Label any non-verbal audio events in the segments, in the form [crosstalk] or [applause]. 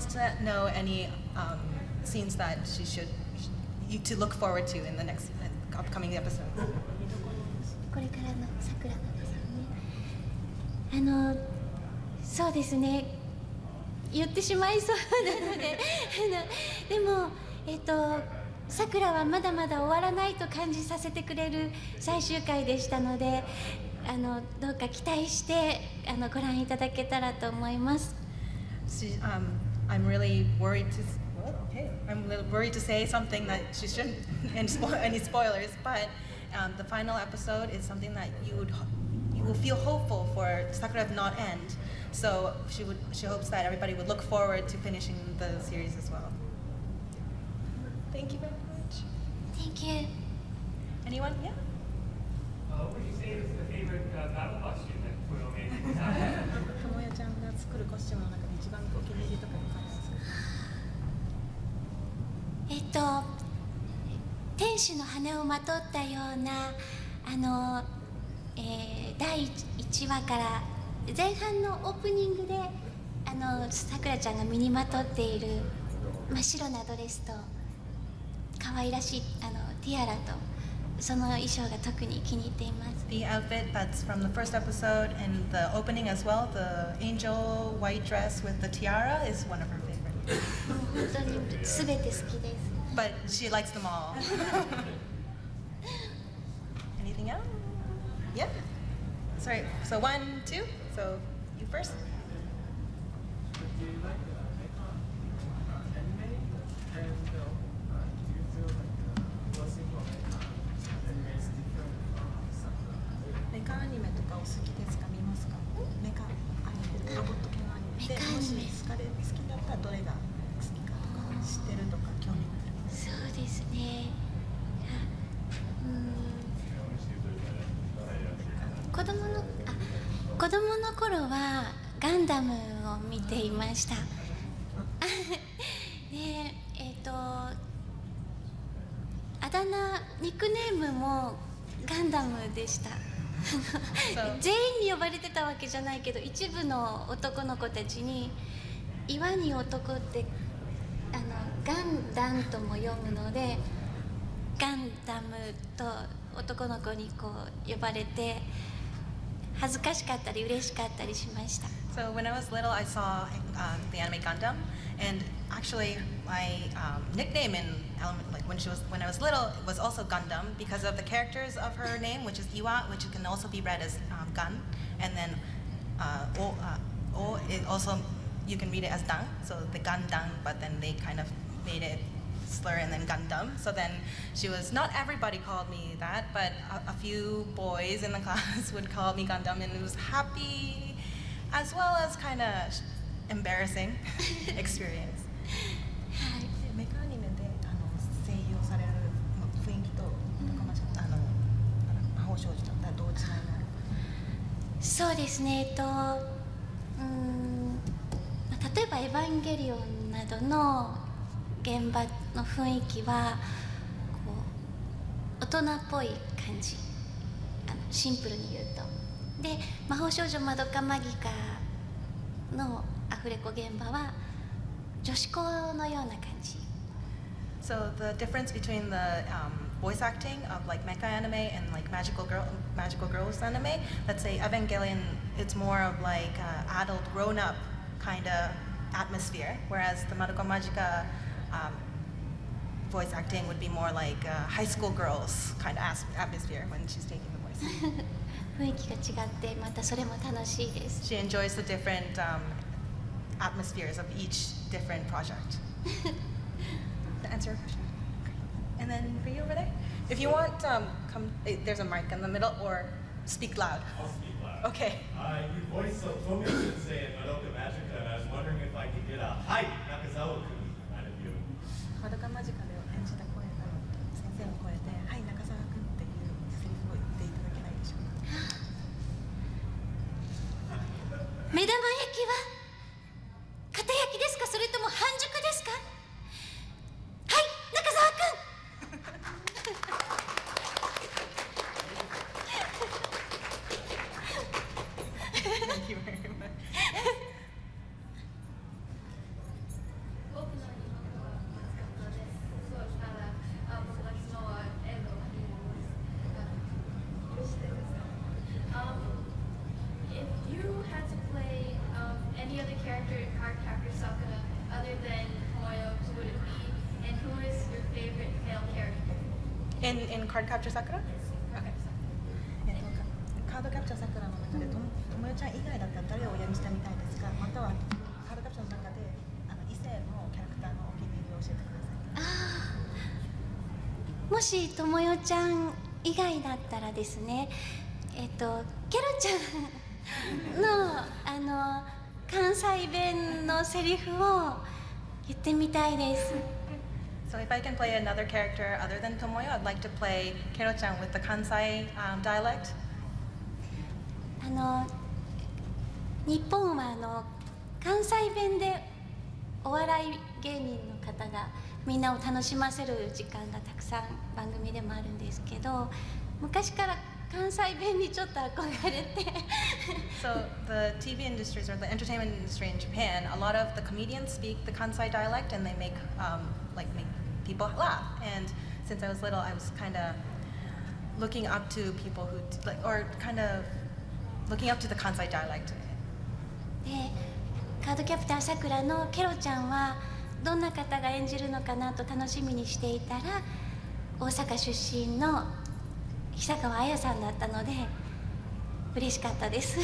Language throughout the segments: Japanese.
Wants to know any um, scenes that she should you to look forward to in the next upcoming episode. これからの桜のですね。あのそうですね。言ってしまいそうなので [laughs] あのでもえっ、とさくらはまだまだ終わらないと感じさせてくれる最終回でしたのであのどうか期待してあのご覧いただけたらと思います。She, um, I'm really worried to. Well, okay. I'm a little worried to say something that she shouldn't, [laughs] and spo- any spoilers. But um, the final episode is something that you would, you will feel hopeful for Sakura to not end. So she would, she hopes that everybody would look forward to finishing the series as well. Thank you very much. Thank you Anyone? Yeah. Uh, what would you say is the favorite uh, battle costume that Toyo made? [laughs] [laughs] と天使の羽をまとったようなあの、えー第1話から前半のオープニングであのさくらちゃんが身にまとっている真っ白なドレスと可愛らしいあのティアラとその衣装が特に気に入っています The outfit that's from the first episode and the opening as well, the angel white dress with the tiara is one of her う本当に全て好きです But she likes them all. [laughs] Anything else? Yeah. Sorry. So one, two. So you first. した。全員に呼ばれてたわけじゃないけど一部の男の子たちに「岩に男」ってあのガンダンとも読むのでガンダムと男の子にこう呼ばれて恥ずかしかったり嬉しかったりしました So when I was little, I saw um, the anime Gundam, and actually my um, nickname in element, like when she was when I was little, was also Gundam because of the characters of her name, which is Iwa, which can also be read as um, Gun, and then uh, O, uh, o it also you can read it as Dang, so the Gundam, but then they kind of made it slur and then Gundam. So then she was not everybody called me that, but a, a few boys in the [laughs] class would call me Gundam, and it was happy as well as kind of embarrassing [laughs] experience. はいメカアニメであの声優をされる雰囲気と高間ちゃんあの魔法少女だったらどう違いがあるそうですねえっとうーんまあ例えば「エヴァンゲリオン」などの現場の雰囲気はこう大人っぽい感じあのシンプルに言うとで「魔法少女まどかマギカ」のアフレコ現場は女子校のような感じ So the difference between the um, voice acting of like mecha anime and like magical girl magical girls anime, let's say Evangelion, it's more of like uh, adult grown up kind of atmosphere, whereas the Madoka Magica um, voice acting would be more like uh, high school girls kind of as- atmosphere when she's taking the voice. [laughs] 雰囲気が違ってまたそれも楽しいです she enjoys the different um, atmospheres of each different project. [laughs] to answer your question. Okay. And then for you over there, if you want, um, come. eh, There's a mic in the middle, or speak loud. I'll speak loud. Okay. Uh, you voiced so Tomio Sensei in Madoka Magica, and I was wondering if I could get a hi Nakazawa-kun out of you. マド in Card Capture Sakura? Okay. えっと、カードキャプチャーさくらの中でともよちゃん以外だったら誰を演じてみたいですか？またはカードキャプチャーの中であの異性のキャラクターのお気に入りを教えてください。もしともよちゃん以外だったらですねえっとケロちゃんの [laughs] あの関西弁のセリフを言ってみたいです So if I can play another character other than Tomoyo, I'd like to play Kero-chan with the Kansai um, dialect. あの日本はあの関西弁でお笑い芸人の方がみんなを楽しませる時間がたくさん番組でもあるんですけど昔から関西弁にちょっと憧れて [laughs] So the TV industries or the entertainment industry in Japan, a lot of the comedians speak the Kansai dialect and they make um, like make people laugh. And since I was little, I was kind of looking up to people who like or kind of looking up to the Kansai dialect. でカードキャプターさくらのケロちゃんはどんな方が演じるのかなと楽しみにしていたら大阪出身の久川綾さんだったので嬉しかったです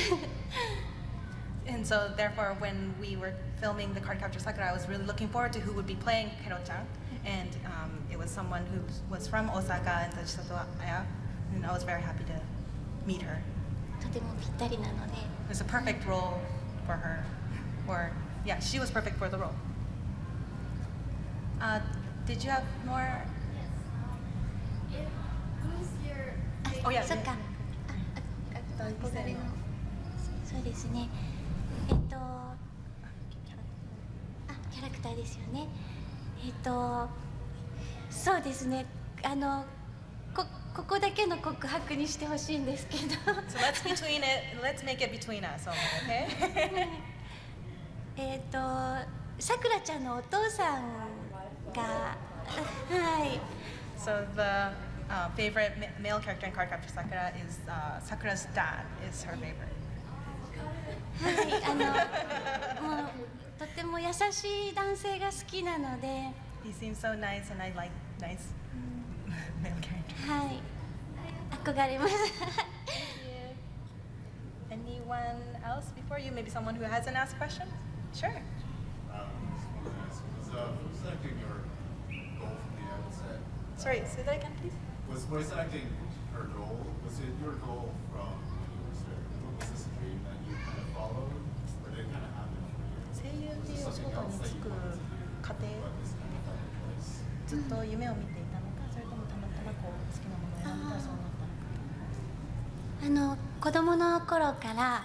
And so therefore, when we were filming the Card Capture Sakura, I was really looking forward to who would be playing Kero-chan. And um, it was someone who was from Osaka and Tachisato Aya. And I was very happy to meet her. とてもぴったりなので It was a perfect role for her. Or, yeah, she was perfect for the role. Uh, did you have more? If, who's your あ Oh, yeah. そっかああ憧れのそうですねえっとあキャラクターですよね えっとそうですねあのこここだけの告白にしてほしいんですけど So let's between it. Let's make it between us only, okay? えっとさくらちゃんのお父さんがはい so the uh, favorite ma- male character in Card Capture Sakura is uh, Sakura's dad. Is her favorite. はいあのもうとても優しい男性が好きなので He seems so nice, and I like nice [laughs] male characters. はい憧れます Anyone else before you? Maybe someone who hasn't asked questions? Sure. Um, just wanted to ask, was uh, voice acting your goal from the outset? Sorry, say that again, please. Was voice acting her goal? Was it your goal from 流っていうお仕事に就く過程ですね、ずっと夢を見ていたのかそれともたまたまこう好きなものを選びたそうなったのかあの子供の頃から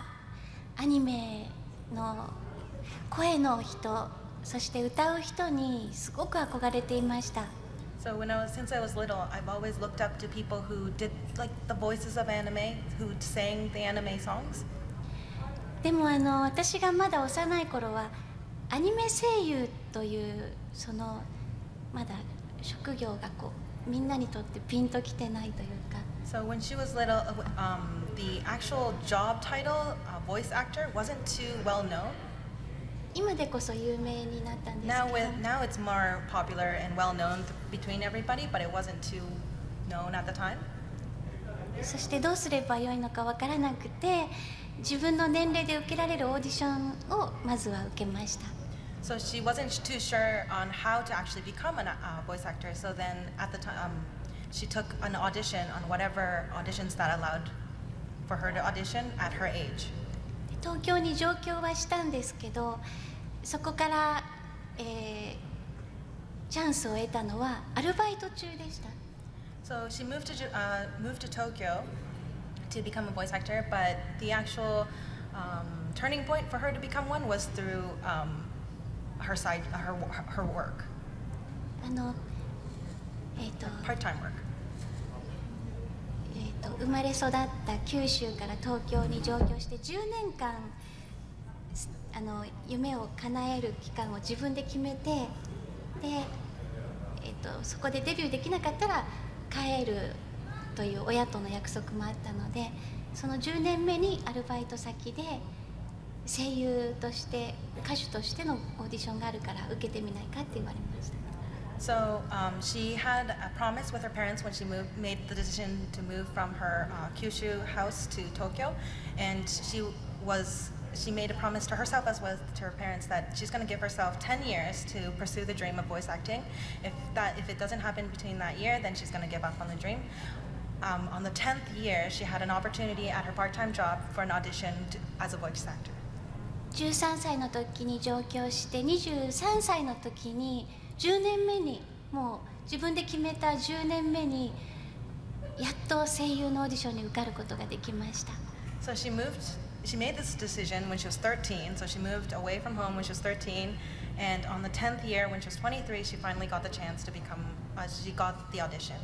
アニメの声の人そして歌う人にすごく憧れていました。でもあの私がまだ幼い頃はアニメ声優というそのまだ職業がこうみんなにとってピンときてないというか So when she was little, uh, um, the actual job title, uh, voice actor, wasn't too well known. 今でこそ有名になったんです Now け with ど now it's more popular and well known between everybody, but it wasn't too known at the time. そしてどうすればよいのかわからなくて自分の年齢で受けられるオーディションをまずは受けました So she wasn't too sure on how to actually become a uh, voice actor. So then at the time, um, she took an audition on whatever auditions that allowed for her to audition at her age. で東京に上京はしたんですけどそこから、えーチャンスを得たのはアルバイト中でした So she moved to Ju- uh, moved to Tokyo to become a voice actor, but the actual um, turning point for her to become one was through um, her side her her work, あのえっ、と,、part-time work. えー、と生まれ育った九州から東京に上京して10年間すあの夢を叶える期間を自分で決めてで、えー、とそこでデビューできなかったら帰るという親との約束もあったのでその10年目にアルバイト先で声優として歌手としてのオーディションがあるから受けてみないかって言われました So um, she had a promise with her parents when she moved, made the decision to move from her uh, Kyushu house to Tokyo, and she was she made a promise to herself as well as to her parents that she's going to give herself 10 years to pursue the dream of voice acting. If that if it doesn't happen between that year, then she's going to give up on the dream. Um, on the 10th year, she had an opportunity at her part-time job for an audition to, as a voice actor. 13歳の時に上京して23歳の時に10年目にもう自分で決めた10年目にやっと声優のオーディションに受かることができました So she moved, she made this decision when she was 13. So she moved away from home when she was 13. And on the 10th year, when she was 23, she finally got the chance to become, uh, she got the audition.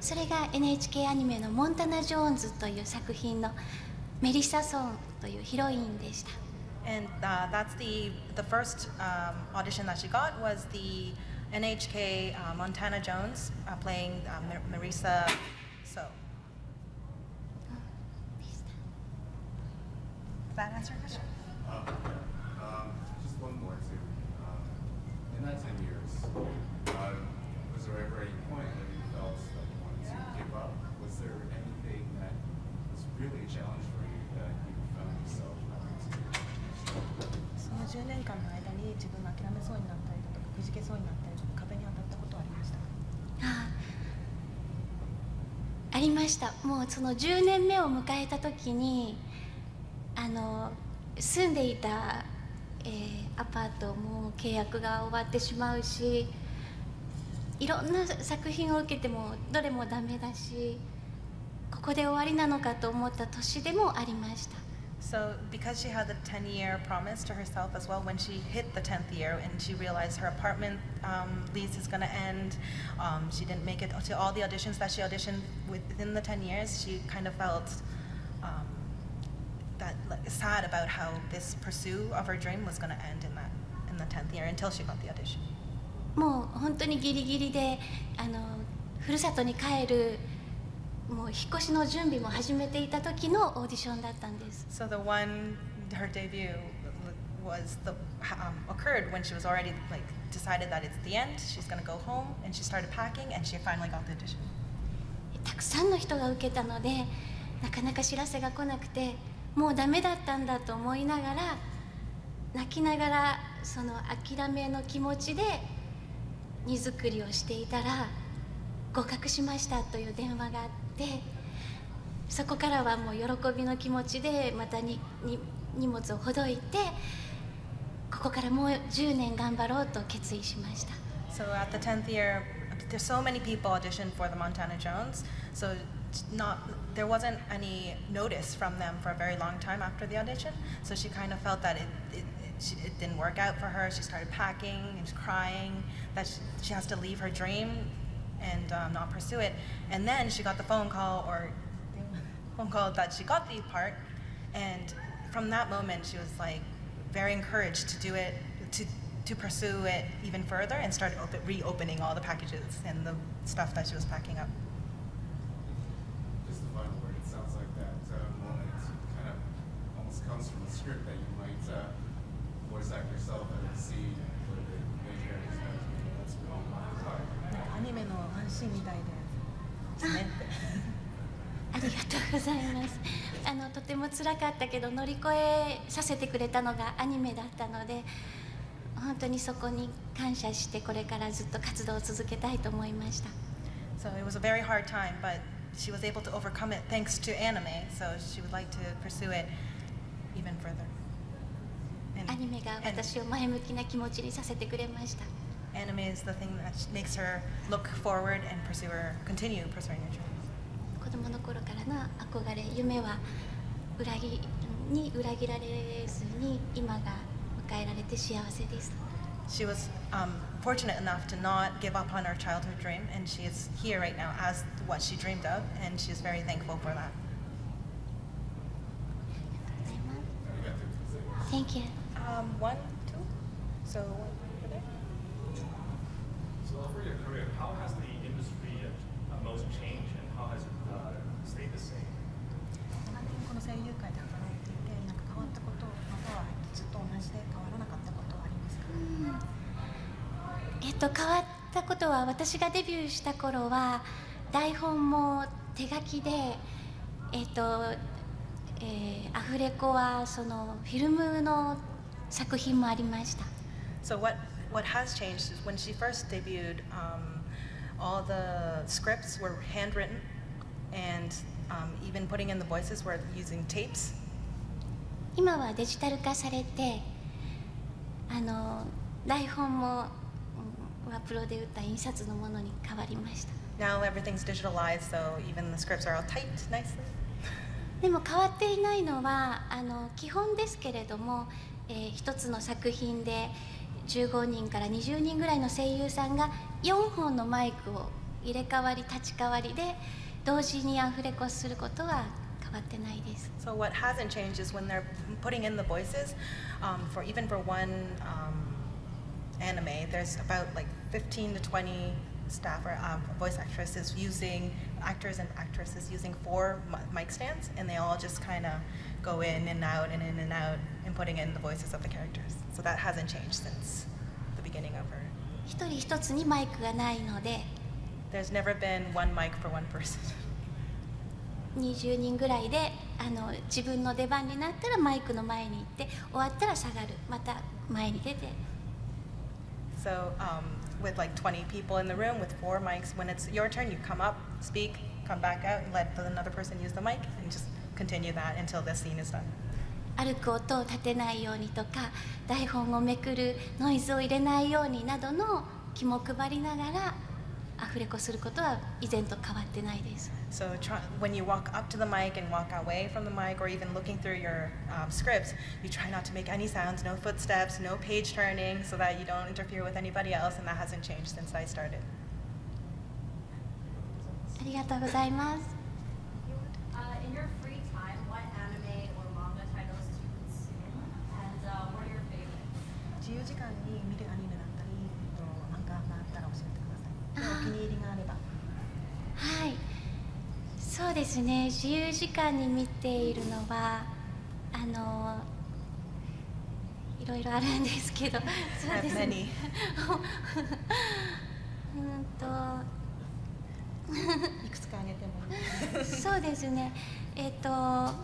それが NHK アニメの「モンタナ・ジョーンズ」という作品のメリッサ・ソンというヒロインでした And uh, that's the, the first um, audition that she got was the NHK uh, Montana Jones uh, playing uh, Mar- Marisa So. Does that answer your question? Uh, yeah. um, just one more too. Um, in that 10自分が諦めそうになったりだとかくじけそうになったりとか壁に当たったことはありました？ああありました。もうその10年目を迎えた時にあの住んでいた、えーアパートも契約が終わってしまうしいろんな作品を受けてもどれもダメだしここで終わりなのかと思った年でもありました。So, because she had the 10 year promise to herself as well, when she hit the 10th year and she realized her apartment um, lease is going to end, um, she didn't make it to all the auditions that she auditioned within the 10 years, she kind of felt um, that like, sad about how this pursuit of her dream was going to end in that in the 10th year until she got the audition. もう本当にギリギリであのふるさとに帰る もう引っ越しの準備も始めていた時のオーディションだったんです So the one, her debut was the um, occurred when she was already like decided that it's the end. She's gonna go home, and she started packing, and she finally got the audition. たくさんの人が受けたのでなかなか知らせが来なくてもうダメだったんだと思いながら泣きながらその諦めの気持ちで荷造りをしていたら合格しましたという電話があってそこからはもう喜びの気持ちでまたにに荷物をほどいてここからもう10年頑張ろうと決意しました So at the 10th year, there's so many people auditioned for the Montana Jones. So not there wasn't any notice from them for a very long time after the audition. So she kind of felt that it it, it, she, it didn't work out for her. She started packing and crying that she, she has to leave her dream and um, not pursue it. And then she got the phone call or [laughs] phone call that she got the part, and from that moment she was like very encouraged to do it to to pursue it even further and started open, reopening all the packages and the stuff that she was packing up. Just the final word. It sounds like that uh, moment kind of almost comes from a script that you might uh, voice act yourself and see のワンシーンみたいですね。ありがとうございますあのとても辛かったけど乗り越えさせてくれたのがアニメだったので本当にそこに感謝してこれからずっと活動を続けたいと思いました So it was a very hard time, but she was able to overcome it thanks to anime. So she would like to pursue it even further. アニメが私を前向きな気持ちにさせてくれました anime is the thing that makes her look forward and pursue her, continue pursuing her dreams. 子供の頃からの憧れ夢は裏切に裏切られずに今が迎えられて幸せです She was um, fortunate enough to not give up on her childhood dream, and she is here right now as what she dreamed of, and she's very thankful for that. Thank you Um, one, two. So Career, how has the industry uh, most changed and how has it uh, stayed the same? この声優界で働いていて、なんか変わったこと、またずっと同じで変わらなかったことはありますか？えっと変わったことは私がデビューした頃は台本も手書きでえっと、えーアフレコはそのフィルムの作品もありました。So what what has changed is when she first debuted, um, all the scripts were handwritten, and um, even putting in the voices were using tapes. 今はデジタル化されてあの台本も、うん、ワプロで打った印刷のものに変わりました Now everything's digitalized, so even the scripts are all typed nicely. でも変わっていないのはあの基本ですけれども、えー一つの作品で 15人から20人ぐらいの声優さんが4本のマイクを入れ替わり立ち替わりで同時にアフレコすることは変わってないです So what hasn't changed is when they're putting in the voices, um, for even for one um, anime, there's about like 15 to 20 staff or um, voice actresses using actors and actresses using four mi- mic stands, and they all just kind of go in and out and in and out and putting in the voices of the characters. So that hasn't changed since the beginning of her. 一人一つにマイクがないので There's never been one mic for one person. [laughs] 20人ぐらいであの自分の出番になったらマイクの前に行って終わったら下がるまた前に出て So um, with like 20 people in the room with four mics, when it's your turn, you come up, speak, come back out, and let another person use the mic, and just continue that until the scene is done. 歩く音を立てないようにとか台本をめくるノイズを入れないようになどの気も配りながら アフレコすることは以前と変わってないです So try, when you walk up to the mic and walk away from the mic, or even looking through your um, scripts, you try not to make any sounds, no footsteps, no page turning, so that you don't interfere with anybody else, and that hasn't changed since I started. ありがとうございます Uh, in your free time, what anime or manga titles do you consume? And uh, what are your favorites? 自由時間に お気に入りがあれば。はい。そうですね。自由時間に見ているのはあのいろいろあるんですけど。[laughs] そうですね。[laughs] うんと。[laughs] いくつかあげてもそうですね。えっ、とま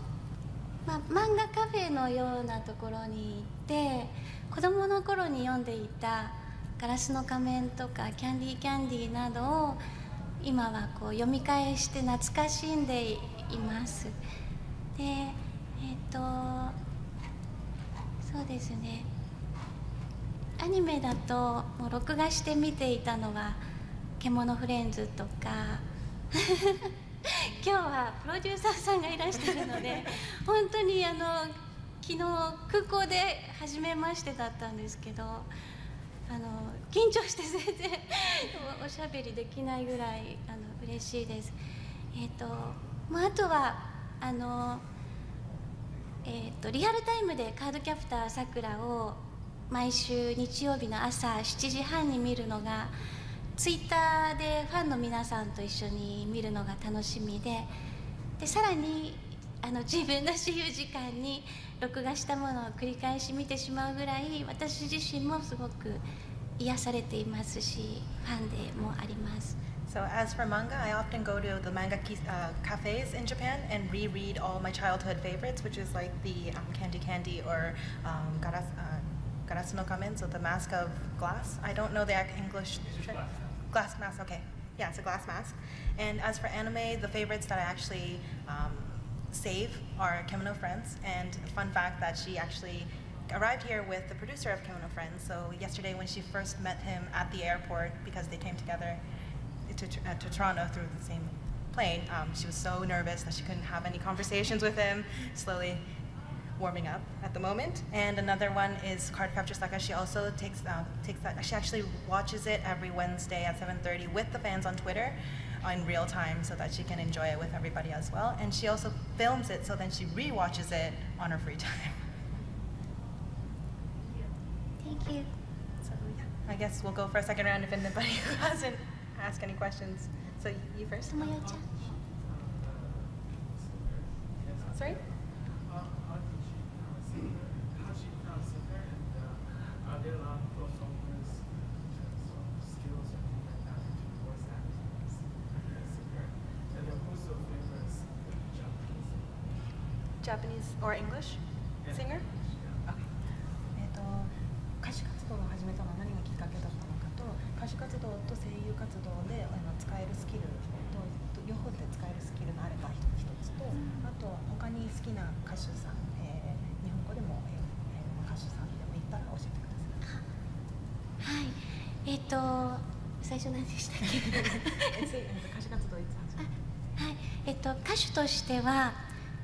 あ漫画カフェのようなところに行って子供の頃に読んでいた「ガラスの仮面」とか「キャンディーキャンディー」などを今はこう読み返して懐かしんでいます。でえっ、とそうですね。アニメだともう録画して見ていたのは「獣フレンズ」とか。[laughs] 今日はプロデューサーさんがいらしてるので [laughs] 本当にあの昨日空港で初めましてだったんですけどあの緊張して全然おしゃべりできないぐらいあの嬉しいです。えっ、とまああとはあのえー、とリアルタイムでカードキャプターさくらを毎週日曜日の朝7時半に見るのがツイッターでファンの皆さんと一緒に見るのが楽しみででさらにあの自分の自由時間に録画したものを繰り返し見てしまうぐらい私自身もすごく癒されていますしファンでもあります。 So as for manga, I often go to the manga ki- uh, cafes in Japan and reread all my childhood favorites, which is like the um, Candy Candy or um, Garas, uh, Garasu no Kamen, so the Mask of Glass. I don't know the ac- English. tra- glass mask. Okay, yeah, it's a glass mask. And as for anime, the favorites that I actually um, save our Kimono Friends. And fun fact that she actually arrived here with the producer of Kimono Friends. So yesterday, when she first met him at the airport, because they came together to, uh, to Toronto through the same plane, um, she was so nervous that she couldn't have any conversations with him. Slowly warming up at the moment. And another one is Card Capture Saka. She also takes uh, takes that. She actually watches it every Wednesday at 7:30 with the fans on Twitter in real time so that she can enjoy it with everybody as well. And she also films it so then she re-watches it on her free [laughs] time. Thank you. So yeah, I guess we'll go for a second round if anybody [laughs] hasn't asked any questions. So you first. Sorry? Or English? Singer? Okay. えっと歌手活動を始めたのは何がきっかけだったのかと歌手活動と声優活動であの使えるスキルと両方で使えるスキルがあれば一つとあと他に好きな歌手さん、えー日本語でも、えー英語の歌手さんでもいったら教えてください。はい。えっ、と最初何でしたっけ？歌手活動いつ始めたはい。えっと、歌手としては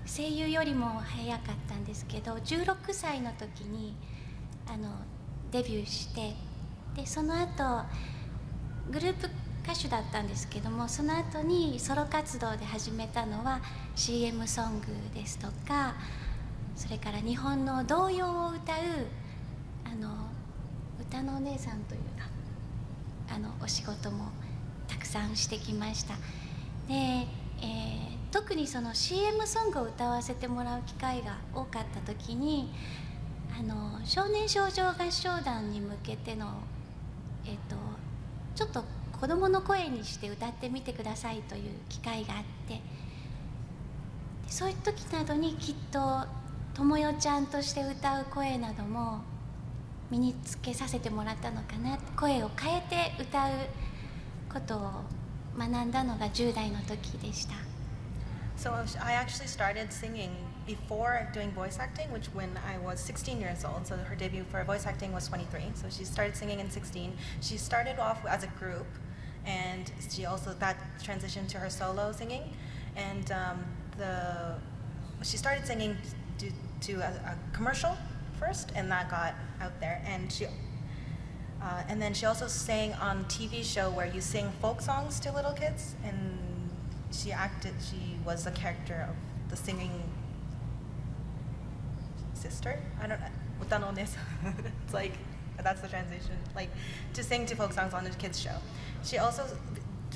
声優よりも早かったんですけど16歳の時にあのデビューしてでその後グループ歌手だったんですけどもその後にソロ活動で始めたのは CM ソングですとかそれから日本の童謡を歌うあの歌のお姉さんというあのお仕事もたくさんしてきました。で、えー特にその CM ソングを歌わせてもらう機会が多かった時にあの少年少女合唱団に向けての、えっとちょっと子供の声にして歌ってみてくださいという機会があってそういう時などにきっとともよちゃんとして歌う声なども身につけさせてもらったのかな声を変えて歌うことを学んだのが10代の時でした。So I actually started singing before doing voice acting, which when I was 16 years old. So her debut for voice acting was 23. So she started singing in 16. She started off as a group, and she also that transitioned to her solo singing, and um, the she started singing to, to a, a commercial first, and that got out there, and she. Uh, and then she also sang on TV show where you sing folk songs to little kids, and she acted. She was the character of the singing sister. I don't know. [laughs] It's like that's the transition. Like to sing to folk songs on the kids show. She also,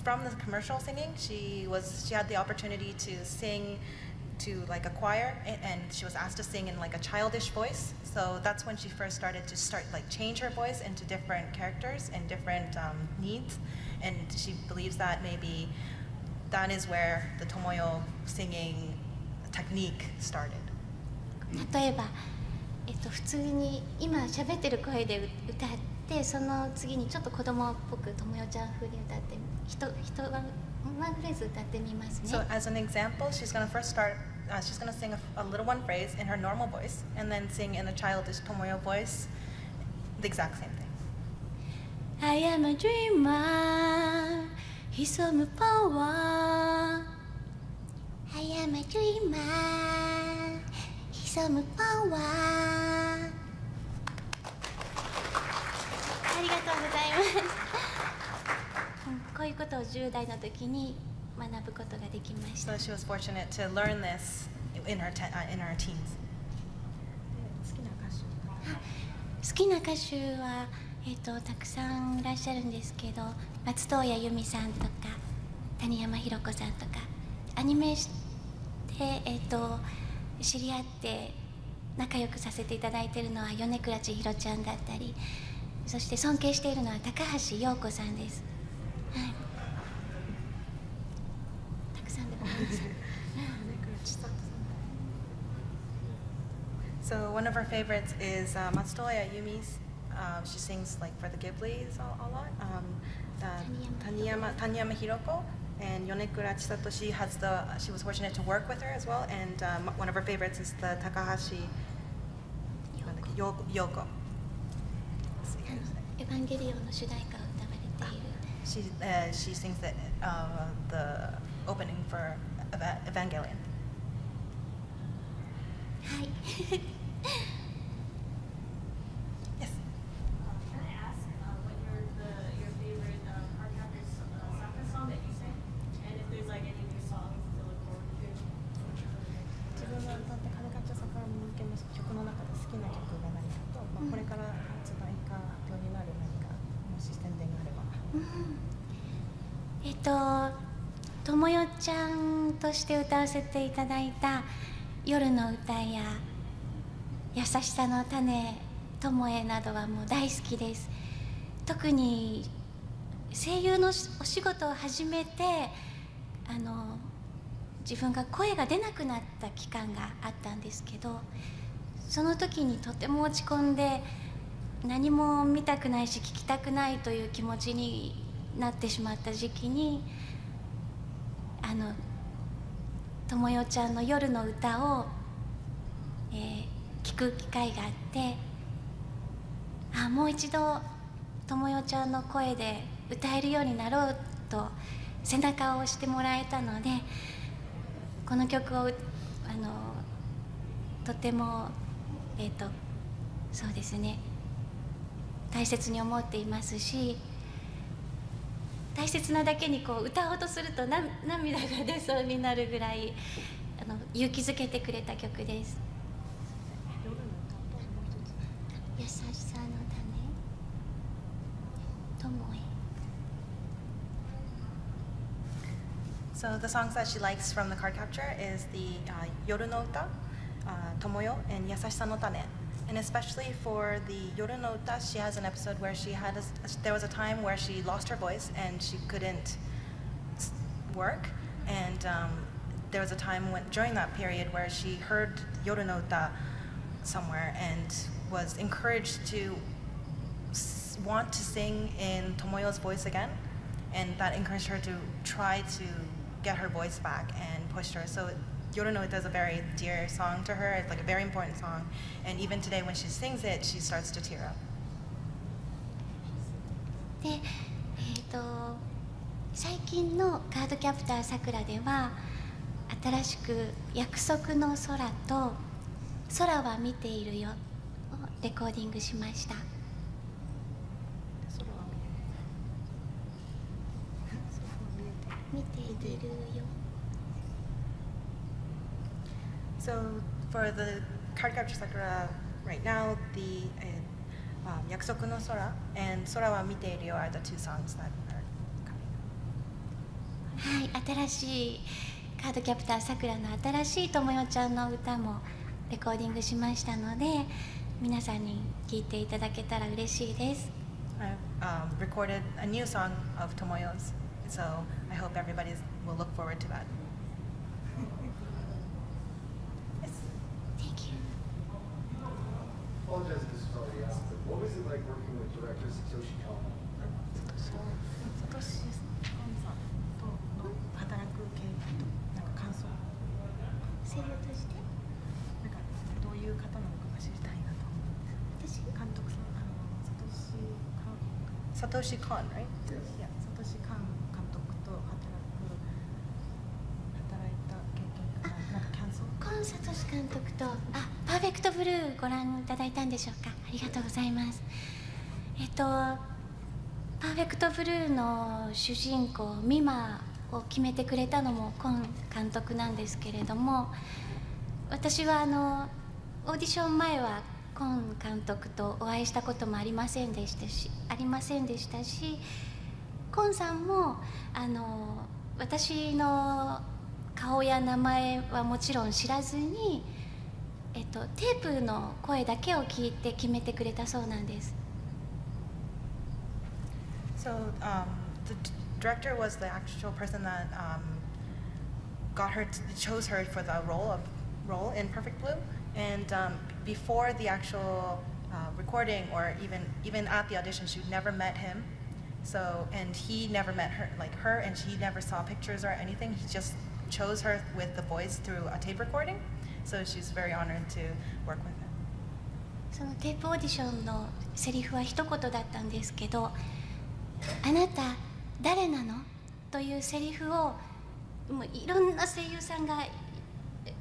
from the commercial singing, she was she had the opportunity to sing to like a choir, and she was asked to sing in like a childish voice. So that's when she first started to start like change her voice into different characters and different um, needs. And she believes that maybe that is where the Tomoyo singing technique started. 例えば、えっと、普通に今喋ってる声でう歌ってその次にちょっと子供っぽくともよちゃん風に歌ってひとひとワンフレーズ歌ってみますね So as an example, she's going to first start, uh, she's going to sing a, a little one phrase in her normal voice and then sing in a childish Tomoyo voice the exact same thing. I am a dreamer 潜むパワー I am a dreamer 潜むパワーありがとうございます。うんこういうことを10代の時に学ぶことができました。So she was fortunate to learn this in her, te- uh, in her teens. 好きな歌手は、えー、とたくさんいらっしゃるんですけど松任谷由実さんとか谷山ひろ子さんとかアニメで、えー、と知り合って仲良くさせていただいているのは米倉千尋ちゃんだったりそして尊敬しているのは高橋洋子さんです、はい、たくさんでもいいです [laughs] So one of her favorites is uh, Matsutoya Yumi's. Uh, she sings like for the Ghiblis a, a lot. Um, Taniyama, Taniyama Hiroko and Yonekura Chisato. She has the. She was fortunate to work with her as well. And um, one of her favorites is the Takahashi Yoko. Yoko. エヴァンゲリオンの主題歌を歌われている She uh, she sings the uh, the opening for Eva- Evangelion. はい [laughs] とともよちゃんとして歌わせていただいた「夜の歌」や「優しさの種」「ともえ」などはもう大好きです。特に声優のお仕事を始めてあの自分が声が出なくなった期間があったんですけどその時にとても落ち込んで何も見たくないし聞きたくないという気持ちになってしまった時期にあの智代ちゃんの夜の歌を、えー聞く機会があってあもう一度智代ちゃんの声で歌えるようになろうと背中を押してもらえたのでこの曲をあのとてもえっ、とそうですね大切に思っていますし大切なだけにこう歌おうとすると涙が出そうになるぐらいあの勇気づけてくれた曲です「優しさの種」「ともえ」So the song that she likes from the car capture is the、夜の歌、uh, 友よえ優しさの種。And especially for the Yorinota, she has an episode where she had a, there was a time where she lost her voice and she couldn't work. And um, there was a time when during that period where she heard Yorinota somewhere and was encouraged to want to sing in Tomoyo's voice again, and that encouraged her to try to get her voice back and pushed her. So Yoru no Uta is a very dear song to her. It's like a very important song, and even today when she sings it, she starts to tear up. で、えー、と最近のカードキャプターさくらでは新しく「約束の空」と「空は見ているよ」をレコーディングしました見ているよ So for the card capture sakura right now, the uh, um, Yakusoku no Sora and Sora wa Mite Iru are the two songs that are coming. はい新しいカードキャプターさくらの新しいともよちゃんの歌もレコーディングしましたので皆さんに聴いていただけたら嬉しいです I've um, recorded a new song of Tomoyo's, so I hope everybody will look forward to that. Yes. Thank you apologize if this is already asked, but what was it like working with director Satoshi Kon? サトシコンさんとクトブルーご覧いただいたんでしょうか？ありがとうございます。えっとパーフェクトブルーの主人公ミマを決めてくれたのもコン監督なんですけれども私はあのオーディション前はコン監督とお会いしたこともありませんでしたしありませんでしたしコンさんもあの私の顔や名前はもちろん知らずに、えっと、テープの声だけを聞いて決めてくれたそうなんです So um, the d- director was the actual person that um, got her, to, chose her for the role of role in Perfect Blue, and um, before the actual uh, recording or even even at the audition, she never met him. So and he never met her, like her, and she never saw pictures or anything. He just chose her with the voice through a tape recording. So she's very honored to work with him. そのテープオーディションのセリフは一言だったんですけど「あなた誰なの?」というセリフをもういろんな声優さんが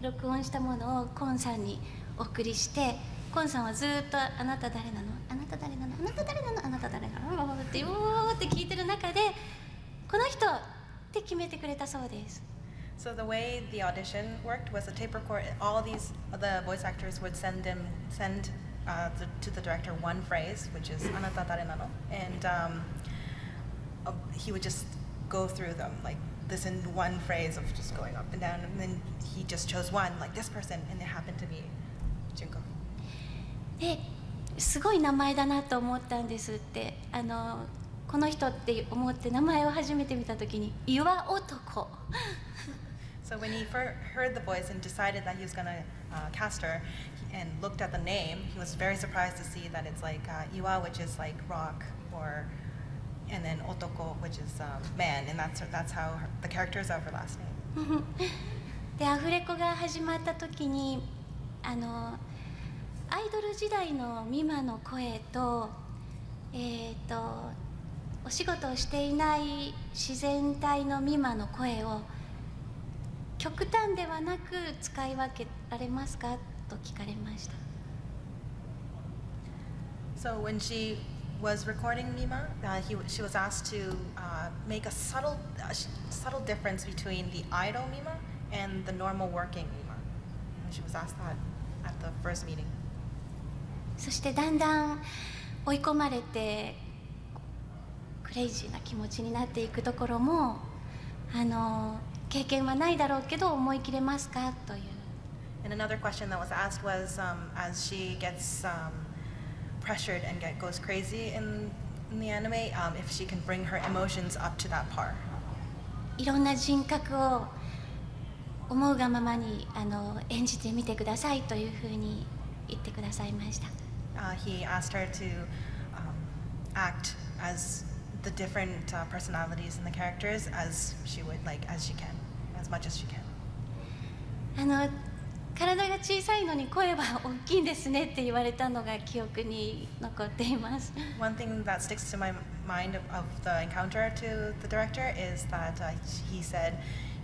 録音したものをコンさんにお送りしてコンさんはずっと「あなた誰なのあなた誰なのあなた誰なのあなた誰なの?」ってうおーって聞いてる中で「この人!」って決めてくれたそうです So the way the audition worked was a tape record. All these the voice actors would send him send uh, the, to the director one phrase, which is "anata dare nano," and um, uh, he would just go through them like this in one phrase of just going up and down, and then he just chose one, like this person, and it happened to be Junko. ですごい名前だなと思ったんですってあのこの人って思って名前を初めて見た時に「岩男」 [laughs] So when he fir- heard the voice and decided that he was going to uh, cast her he- and looked at the name, he was very surprised to see that it's like uh, Iwa, which is like rock, or and then Otoko, which is um, man, and that's that's how her, the characters of her last name. [laughs] でアフレコが始まった時にあのアイドル時代のミマの声と,、えー、とお仕事をしていない自然体のミマの声を 極端ではなく使い分けられますかと聞かれました So when she was recording Mima, uh, he, she was asked to uh, make a subtle, uh, subtle difference between the idol Mima and the normal working Mima. And she was asked that at the first meeting. そしてだんだん追い込まれてクレイジーな気持ちになっていくところもあの経験はないだろうけど思い切れますかという And another question that was asked was um, as she gets um, pressured and get, goes crazy in, in the anime, um, if she can bring her emotions up to that par. いろんな人格を思うがままにあの演じてみてくださいというふうに言ってくださいました Uh, he asked her to um, act as the different uh, personalities and the characters as she would like, as she can, much as she can. あの体が小さいのに声は大きいんですねって言われたのが記憶に残っています One thing that sticks to my mind of, of the encounter to the director is that uh, he said,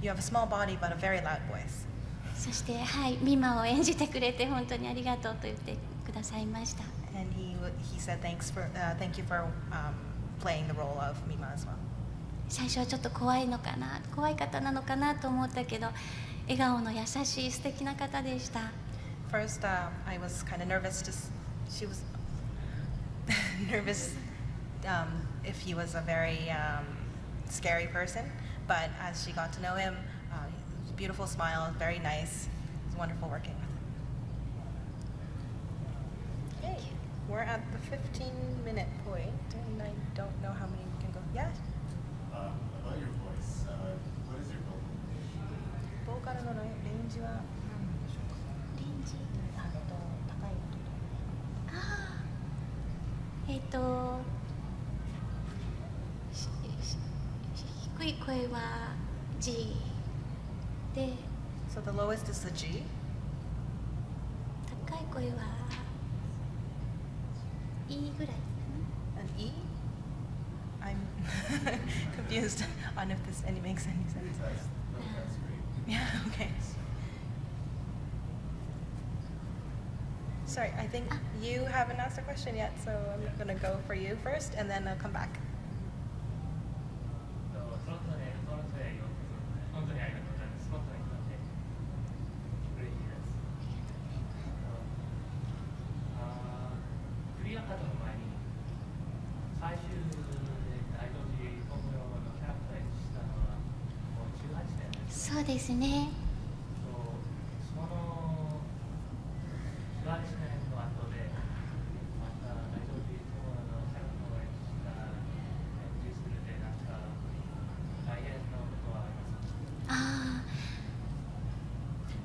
"You have a small body but a very loud voice." そしてはいミマを演じてくれて本当にありがとうと言ってくださいました And he he said, "Thanks for uh, thank you for um, playing the role of Mima as well." 最初はちょっと怖いのかな怖い方なのかなと思ったけど笑顔の優しい素敵な方でした First, uh, I was kind of nervous. To s- she was nervous um, if he was a very um, scary person, but as she got to know him, uh, beautiful smile, very nice. It was wonderful working with him. Okay, we're at the 15-minute point, and I don't know how many we can go. Yeah, Uh, about your voice, uh, what is your vocal range? ボーカルのレンジは何でしょうか。レンジあえっと高い音とああえっ、としし低い声は G で So the lowest is the G. 高い声は E ぐらい An E? I'm confused on if this any makes any sense. Yeah, Sorry, I think you haven't asked a question yet, so I'm gonna go for you first and then I'll come back.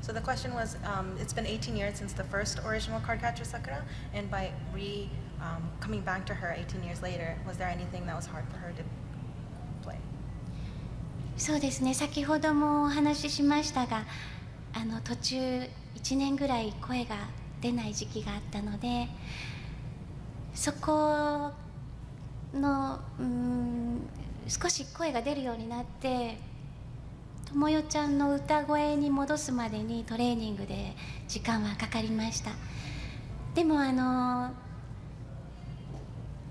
So the question was, um, it's been 18 years since the first original Cardcatcher Sakura, and by re um, coming back to her 18 years later, was there anything that was hard for her to play? そうですね先ほどもお話ししましたがあの途中1年ぐらい声が出ない時期があったのでそこのうーん少し声が出るようになってともよちゃんの歌声に戻すまでにトレーニングで時間はかかりました。でもあの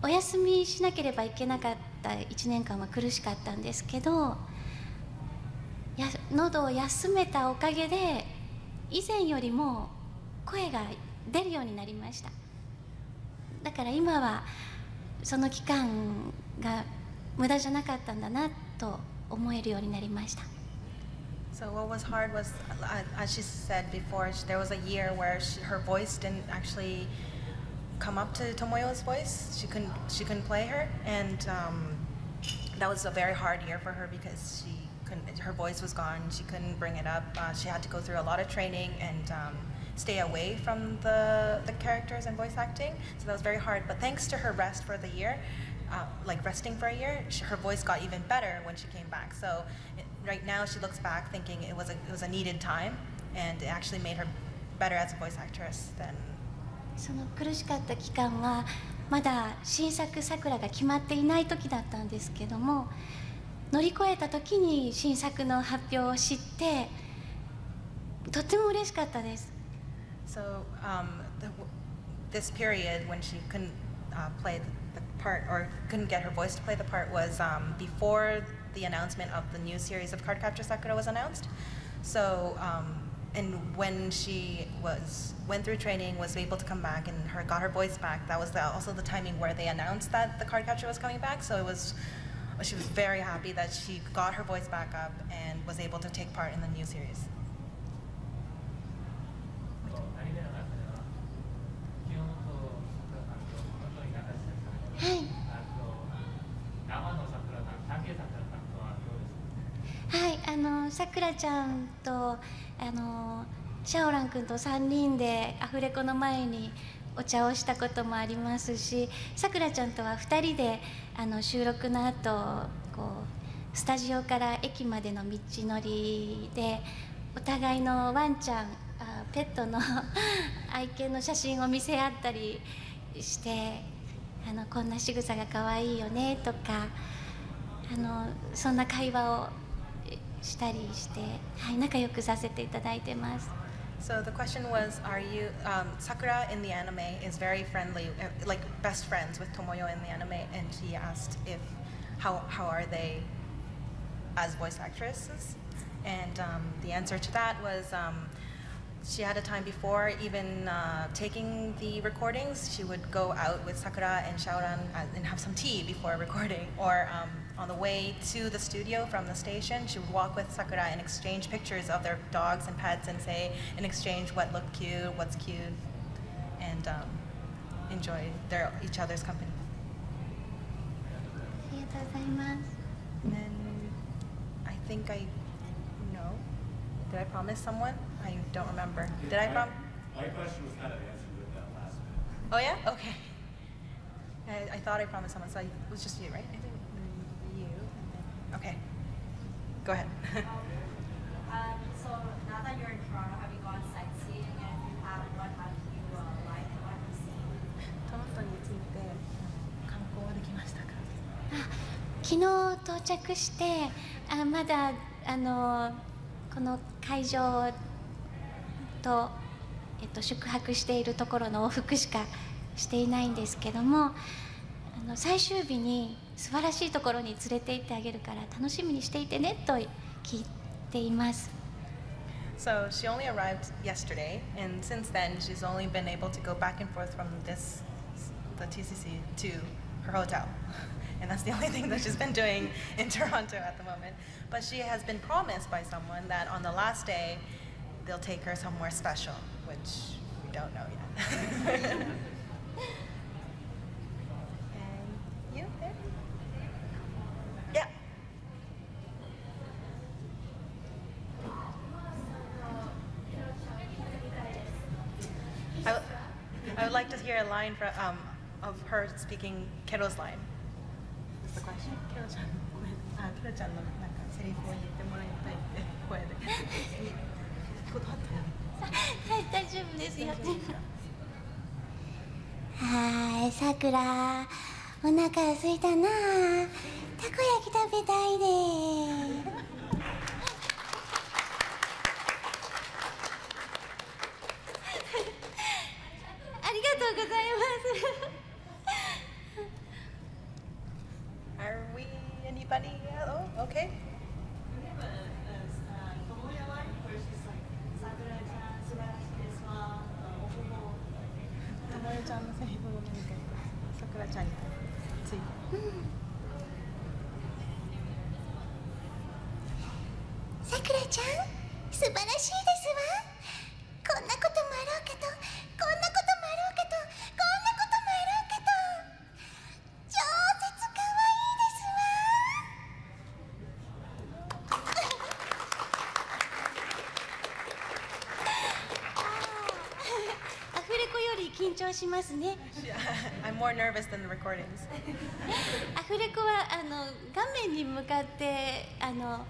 お休みしなければいけなかった1年間は苦しかったんですけどや喉を休めたおかげで以前よりも声が出るようになりました。だから今はその期間が無駄じゃなかったんだなと思えるようになりました。So what was hard was, uh, as she said before, there was a year where she, her voice didn't actually come up to Tomoyo's voice. She couldn't she couldn't play her, and um, that was a very hard year for her because she couldn't. Her voice was gone. She couldn't bring it up. Uh, she had to go through a lot of training and um, stay away from the the characters and voice acting. So that was very hard. But thanks to her rest for the year, uh, like resting for a year, her voice got even better when she came back. So right now she looks back thinking it was a it was a needed time, and it actually made her better as a voice actress than その苦しかった期間はまだ新作さくらが決まっていない時だったんですけども乗り越えた時に新作の発表を知ってとっても嬉しかったです So um, the, this period when she couldn't uh, play the, the part or couldn't get her voice to play the part was um, before the announcement of the new series of Card Capture Sakura was announced. So, um, and when she was went through training, was able to come back, and her got her voice back. That was the, also the timing where they announced that the card capture was coming back. So it was, she was very happy that she got her voice back up and was able to take part in the new series. はい。はいあのさくらちゃんとあのシャオラン君と3人でアフレコの前にお茶をしたこともありますしさくらちゃんとは2人であの収録の後こうスタジオから駅までの道のりでお互いのワンちゃんあペットの [laughs] 愛犬の写真を見せ合ったりしてあのこんな仕草が可愛いよねとかあのそんな会話をしたりして、はい、仲良くさせていただいてます。 So the question was, are you um, Sakura in the anime is very friendly, uh, like best friends with Tomoyo in the anime, and she asked if how how are they as voice actresses, and um, the answer to that was. Um, she had a time before even uh, taking the recordings. She would go out with Sakura and Shaoran uh, and have some tea before recording, or um, on the way to the studio from the station, she would walk with Sakura and exchange pictures of their dogs and pets and say, in exchange, what looked cute, what's cute, and um, enjoy their each other's company. And then I think I no. Did I promise someone? I don't remember. Did, Did I, I prom? My question was kind of answered with that last bit. Oh yeah. Okay. I, I thought I promised someone, so I, it was just you, right? Okay. Go ahead. Um, so now that you're in Toronto, have you gone sightseeing? And if you have, what have you uh, liked? What have you seen? トロントについて観光はできましたか？昨日到着してあまだあのこの会場と、えっと、宿泊しているところの往復しかしていないんですけどもあの最終日に素晴らしいところに連れて行ってあげるから楽しみにしていてねと聞いています。 So she only arrived yesterday, and since then she's only been able to go back and forth from this, the TCC, to her hotel, [laughs] and that's the only thing that she's been doing [laughs] in Toronto at the moment. But she has been promised by someone that on the last day, they'll take her somewhere special, which we don't know yet. [laughs] line for, um, of her speaking Kero's line. What's the question? Kero ちゃん、ごめん。あ、ケロちゃんのなんかセリフを言ってもらいたいって声で。断ったはい大丈夫ですよはーいさくらお腹すいたなたこ焼き食べたいでありがとうございます Are we anybody? Oh, okay. We have a, a, a Tomoya line where she's like, Sakura-chan, Subarashi desu wa, uh, ohoho. たまちゃんのセリフを何かさくらちゃんについて。さくらちゃん素晴らしいますね I'm more nervous than the recordings. アフレコはあの画面に向かってあの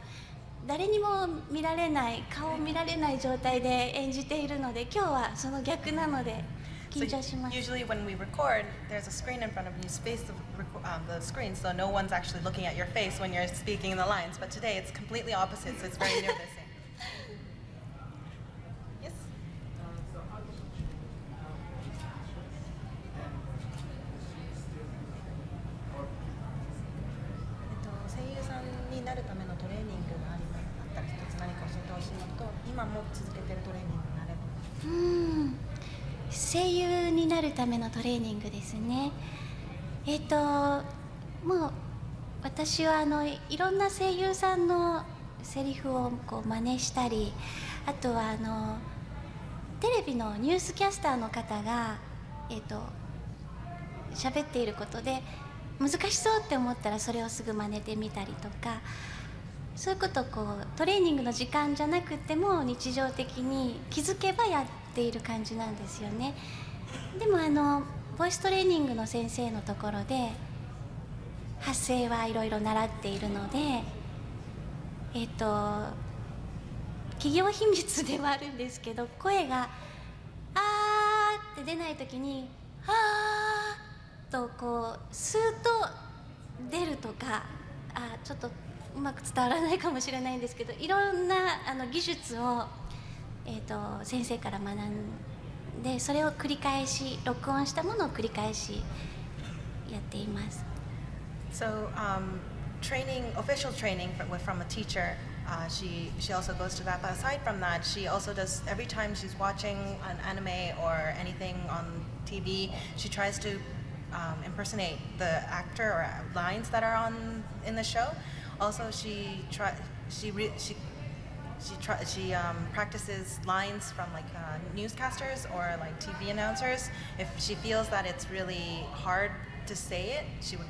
誰にも見られない顔を見られない状態で演じているので今日はその逆なので So 緊張します usually when we record, there's a screen in front of you, space the, um, the screen, so no one's actually looking at your face when you're speaking the lines. But today it's completely opposite, so it's very nervous. yes. Uh, so how did you choose um, these actress? And is she still or えっと、声優さんになるためのトレーニングがありまあったら一つ何か教えてほしいのと今も続けてるトレーニングがあればうーん声優になるためのトレーニングですねえっ、ともう私はあのいろんな声優さんのセリフをこう真似したりあとはあのテレビのニュースキャスターの方がえっ、と喋っていることで難しそうって思ったらそれをすぐ真似てみたりとかそういうことをこうトレーニングの時間じゃなくても日常的に気づけばやっている感じなんですよね。でもあのボイストレーニングの先生のところで発声はいろいろ習っているのでえっ、と企業秘密ではあるんですけど声が「あー」って出ない時に「あー」とこうスーッと出るとかあちょっとうまく伝わらないかもしれないんですけどいろんなあの技術を、えー、と先生から学んでそれを繰り返し録音したものを繰り返しやっています。 So, um, training, official training from, with- from a teacher, uh, she, she also goes to that. But aside from that, she also does, every time she's watching an anime or anything on TV, she tries to um, impersonate the actor or lines that are on in the show. Also, she try, she, re, she she she um, practices lines from like uh, newscasters or like TV announcers. If she feels that it's really hard to say it, she would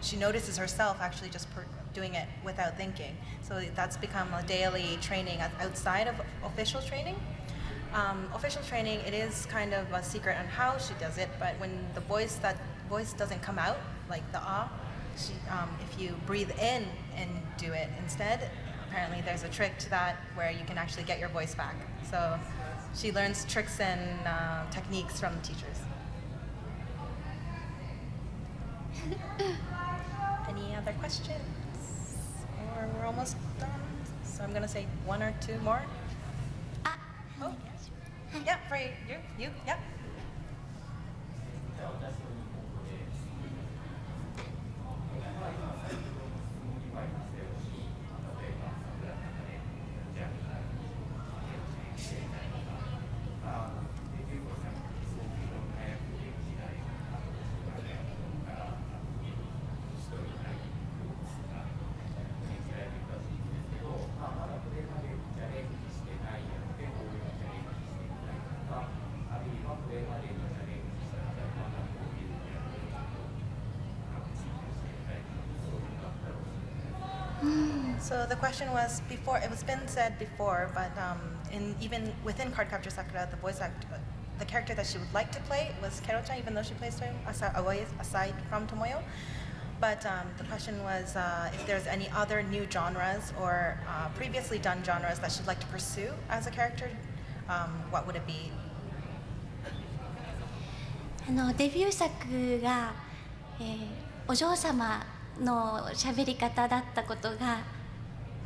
she notices herself actually just doing it without thinking. So that's become a daily training outside of official training. Um, official training, it is kind of a secret on how she does it, but when the voice that voice doesn't come out, like the ah, she, um, if you breathe in and do it instead, apparently there's a trick to that where you can actually get your voice back. So she learns tricks and uh, techniques from the teachers. [coughs] Any other questions? Or we're almost done. So I'm gonna say one or two more. あ Oh, yeah, for you, you, you, yeah. So the question was before. It was been said before, but um, in even within Cardcaptor Sakura, the voice act, the character that she would like to play was Kero-chan, even though she plays him aside, away, aside from Tomoyo. But um, the question was uh, if there's any other new genres or uh, previously done genres that she'd like to pursue as a character. Um, what would it be? あのデビュー作が、えーお嬢様の喋り方だったことが、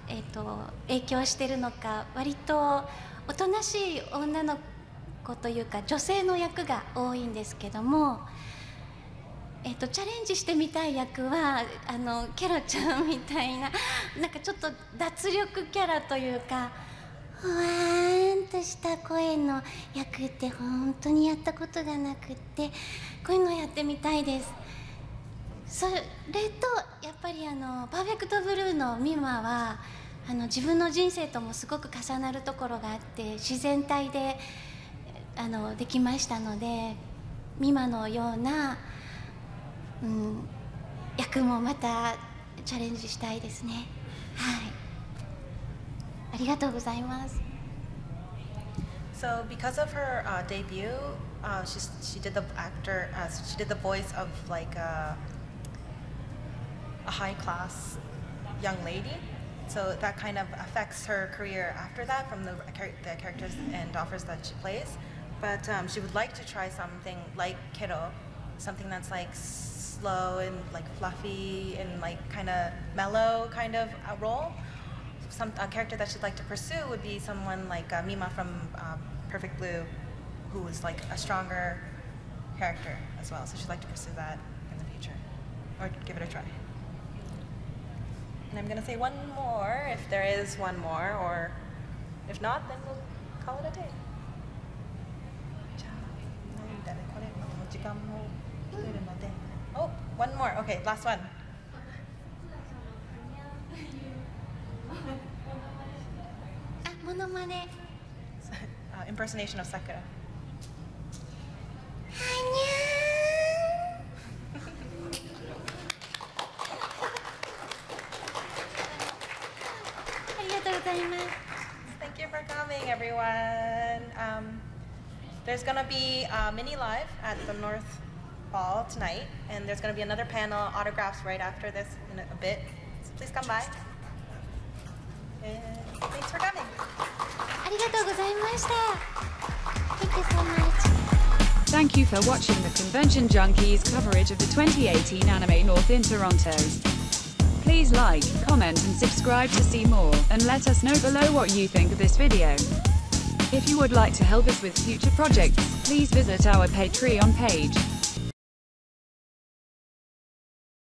えー、と影響してるのか割とおとなしい女の子というか女性の役が多いんですけども、えー、とチャレンジしてみたい役はあのケロちゃんみたいななんかちょっと脱力キャラというか。ふわーんとした声の役って本当にやったことがなくってこういうのやってみたいですそれとやっぱりあのパーフェクトブルーのミマはあの自分の人生ともすごく重なるところがあって自然体であのできましたのでミマのような、うん、役もまたチャレンジしたいですねはいありがとうございます So because of her uh, debut, uh, she, she did the actor. Uh, she did the voice of like a, a high class young lady. So that kind of affects her career after that from the, the characters and offers that she plays. But um, she would like to try something like Kiddo, something that's like slow and like fluffy and like kind of mellow kind of a role. Some a character that she'd like to pursue would be someone like uh, Mima from um, Perfect Blue, who is like a stronger character as well. So she'd like to pursue that in the future, or give it a try. And I'm gonna say one more if there is one more, or if not, then we'll call it a day. じゃあなんだねこれもう時間も来てるので。Oh, one more. Okay, last one. [laughs] あモノマネ Uh, impersonation of Sakura. は there's going to be a mini live at the North Hall tonight, and there's going to be another panel, autographs right after this in a, a bit. So please come by. And thanks for coming. ありがとうございました Thank you so much Thank you for watching the Convention Junkies coverage of the 2018 Anime North in Toronto. Please like, comment and subscribe to see more, and let us know below what you think of this video. If you would like to help us with future projects, please visit our Patreon page.